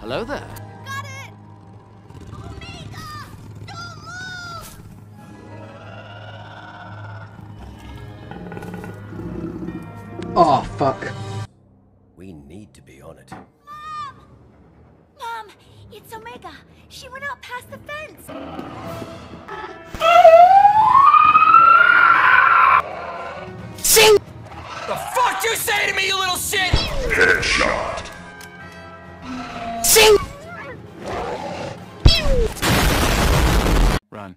Hello there. Got it! Omega! Don't move! Oh, fuck. We need to be on it. Mom! Mom, it's Omega. She went out past the fence. Sing! The fuck you say to me, you little shit! Headshot. شكرا